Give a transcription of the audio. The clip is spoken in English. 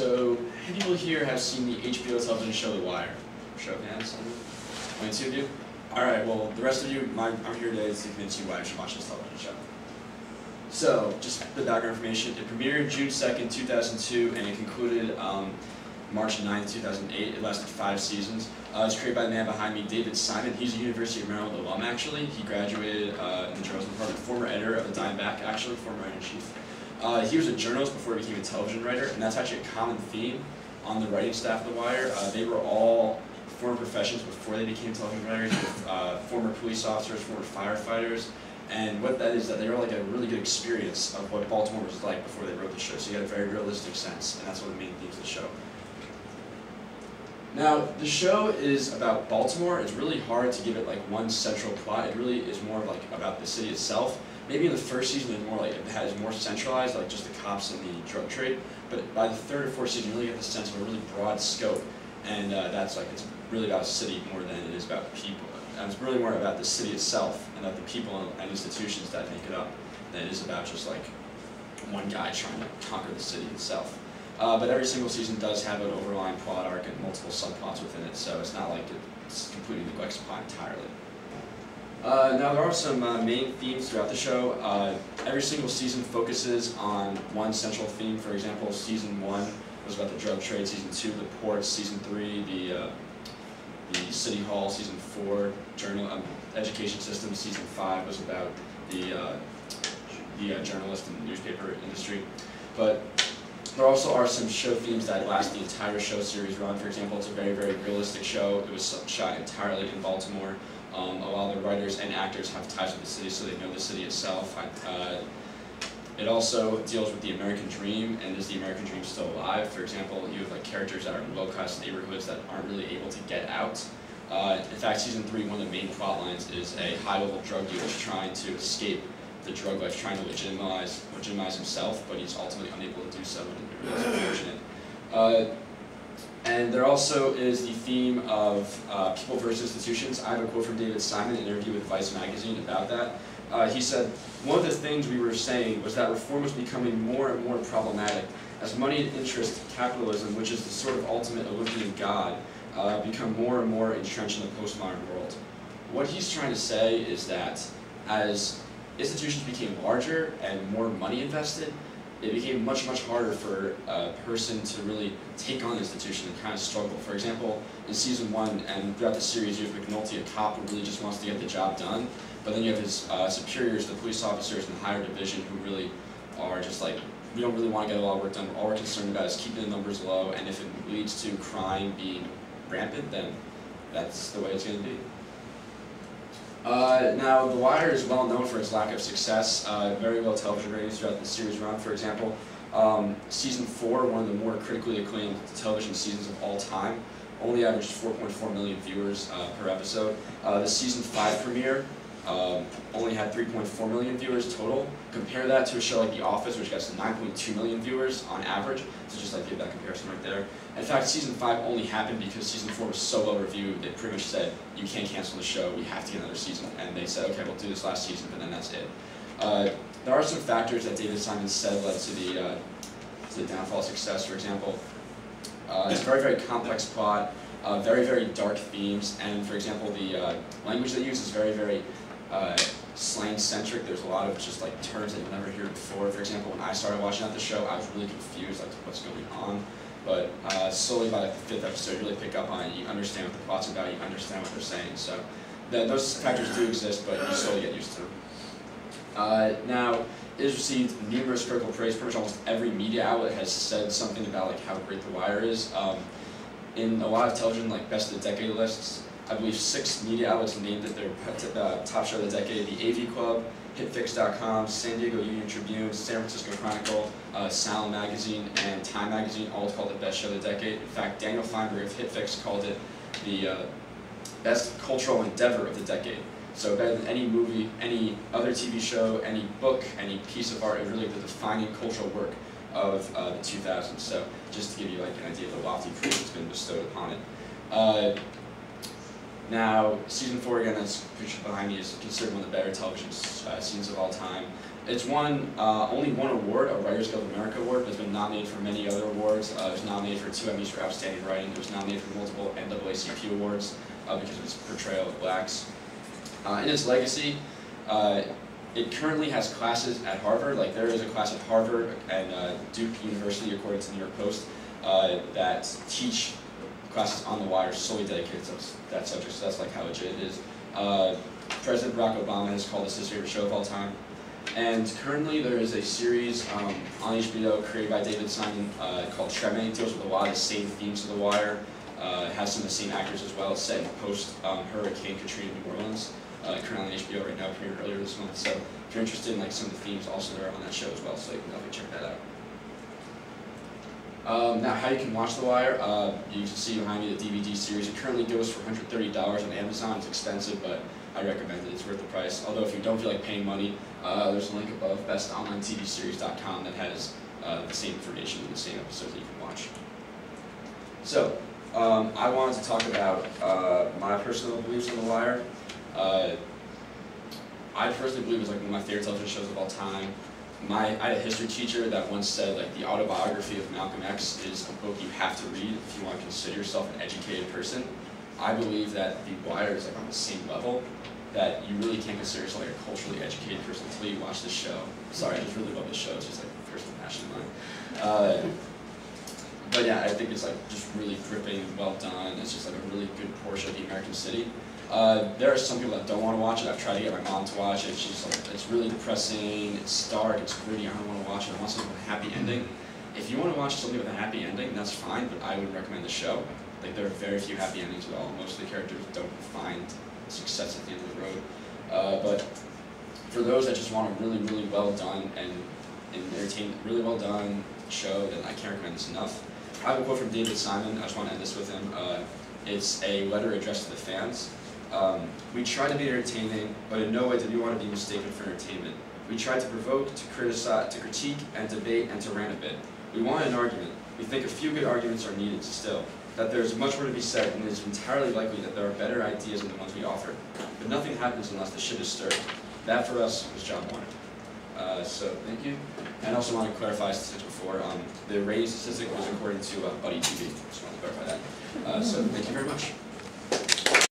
So, how many people here have seen the HBO television show The Wire? Show of hands. Only two of you? Alright, well, the rest of you, my, I'm here today to convince you why you should watch this television show. So, just the background information. It premiered June 2nd, 2002, and it concluded um, March 9th, 2008. It lasted five seasons. Uh, it's created by the man behind me, David Simon. He's a University of Maryland alum, actually. He graduated uh, in the journalism department, former editor of the Diamondback, actually, former editor-in-chief. Uh, he was a journalist before he became a television writer, and that's actually a common theme on the writing staff of The Wire. Uh, they were all former professions before they became television writers, uh, former police officers, former firefighters, and what that is that they were like a really good experience of what Baltimore was like before they wrote the show. So you had a very realistic sense, and that's one of the main themes of the show. Now, the show is about Baltimore. It's really hard to give it like one central plot. It really is more like about the city itself. Maybe in the first season it's more like it has more centralized, like just the cops and the drug trade. But by the third or fourth season, you really get the sense of a really broad scope, and uh, that's like it's really about city more than it is about people. And it's really more about the city itself and about the people and institutions that make it up than it is about just like one guy trying to conquer the city itself. Uh, but every single season does have an overlying plot arc and multiple subplots within it, so it's not like it's completely neglects the plot entirely. Uh, now there are some uh, main themes throughout the show. Uh, every single season focuses on one central theme. For example, season one was about the drug trade. Season two, the ports. Season three, the uh, the city hall. Season four, journal um, education system. Season five was about the uh, the uh, journalist and newspaper industry. But there also are some show themes that last the entire show series run. For example, it's a very, very realistic show. It was shot entirely in Baltimore. Um, a lot of the writers and actors have ties with the city, so they know the city itself. Uh, it also deals with the American dream, and is the American dream still alive? For example, you have like characters that are in low-cost neighborhoods that aren't really able to get out. Uh, in fact, season three, one of the main plot lines is a high-level drug dealer trying to escape the drug life, trying to legitimize, legitimize himself, but he's ultimately unable to do so, and it's unfortunate. Uh, and there also is the theme of uh, people versus institutions. I have a quote from David Simon, an interview with Vice Magazine about that. Uh, he said, one of the things we were saying was that reform was becoming more and more problematic as money and interest, capitalism, which is the sort of ultimate Olympian god, uh, become more and more entrenched in the postmodern world. What he's trying to say is that as institutions became larger and more money invested, it became much, much harder for a person to really take on the institution and kind of struggle. For example, in season one and throughout the series, you have McNulty, a cop who really just wants to get the job done, but then you have his uh, superiors, the police officers in the higher division, who really are just like, we don't really want to get a lot of work done. All we're concerned about is keeping the numbers low, and if it leads to crime being rampant, then that's the way it's going to be. Uh, now, The Wire is well known for its lack of success. Uh, very low television ratings throughout the series run. For example, um, season four, one of the more critically acclaimed television seasons of all time, only averaged 4.4 million viewers uh, per episode. Uh, the season five premiere um, only had 3.4 million viewers total. Compare that to a show like The Office, which gets 9.2 million viewers on average. So just like give that comparison right there. In fact, season five only happened because season four was so well reviewed. They pretty much said, you can't cancel the show, we have to get another season. And they said, okay, we'll do this last season, but then that's it. Uh, there are some factors that David Simon said led to the, uh, to the downfall success. For example, uh, it's a very, very complex plot, uh, very, very dark themes, and for example, the uh, language they use is very, very uh, slang-centric. There's a lot of just like terms that you'll never hear before. For example, when I started watching out the show, I was really confused like what's going on. But uh, slowly by the fifth episode, you really pick up on it. You understand what the plot's about. You understand what they're saying. So the, those factors do exist, but you slowly get used to them. Uh, now, it has received numerous critical praise. Pretty much almost every media outlet has said something about like how great The Wire is. Um, in a lot of television, like best of the decade lists, I believe six media outlets named it their uh, top show of the decade. The AV Club, HitFix.com, San Diego Union Tribune, San Francisco Chronicle, uh, Salon Magazine, and Time Magazine all called it the best show of the decade. In fact, Daniel Fienberg of HitFix called it the uh, best cultural endeavor of the decade. So better than any movie, any other TV show, any book, any piece of art, it really the defining cultural work of uh, the 2000s. So just to give you like an idea of the lofty praise that's been bestowed upon it. Now, season four, again, that's pictured behind me, is considered one of the better television uh, scenes of all time. It's won uh, only one award, a Writers Guild of America award, but it's been nominated for many other awards. Uh, it was nominated for two Emmys for Outstanding Writing. It was nominated for multiple NAACP awards uh, because of its portrayal of blacks. Uh, in its legacy, uh, it currently has classes at Harvard, like there is a class at Harvard and uh, Duke University, according to the New York Post, that teach classes on the wire solely dedicated to that subject, so that's like how legit it is. Uh, President Barack Obama has called this his favorite show of all time. And currently there is a series um, on HBO created by David Simon uh, called Treme. It deals with a lot of the same themes of The Wire. Uh, it has some of the same actors as well. It's set in post-Hurricane um, Katrina New Orleans. Uh, currently on HBO right now, premiered earlier this month. So if you're interested in like some of the themes, also they're on that show as well. So you can definitely check that out. Um, now, how you can watch The Wire, uh, you can see behind me the DVD series. It currently goes for $130 on Amazon. It's expensive, but I recommend it. It's worth the price. Although if you don't feel like paying money, uh, there's a link above, bestonlinetvseries.com, that has uh, the same information and the same episodes that you can watch. So, um, I wanted to talk about uh, my personal beliefs on The Wire. Uh, I personally believe it's like one of my favorite television shows of all time my I had a history teacher that once said like the autobiography of Malcolm X is a book you have to read if you want to consider yourself an educated person. I believe that The Wire is like on the same level that you really can't consider yourself like a culturally educated person until you watch this show. Sorry, I just really love this show. It's just like a personal passion of mine. Uh, but yeah, I think it's like just really gripping, well done. It's just like a really good portion of the American city. Uh, there are some people that don't want to watch it. I've tried to get my mom to watch it. She's like, it's really depressing, it's dark, it's gritty, I don't want to watch it. I want something with a happy ending. If you want to watch something with a happy ending, that's fine, but I would recommend the show. Like, there are very few happy endings at all. Most of the characters don't find success at the end of the road. Uh, but for those that just want a really, really well done and, and entertain, really well done show, then I can't recommend this enough. I have a quote from David Simon. I just want to end this with him. Uh, it's a letter addressed to the fans. Um, we try to be entertaining, but in no way did we want to be mistaken for entertainment. We tried to provoke, to criticize, to critique, and debate, and to rant a bit. We want an argument. We think a few good arguments are needed to still. That there's much more to be said, and it is entirely likely that there are better ideas than the ones we offer. But nothing happens unless the ship is stirred. That for us was John Warner. Uh, so thank you. And I also want to clarify statistics before. Um, the rating statistic was according to uh, Buddy TV. Just want to clarify that. Uh, so thank you very much.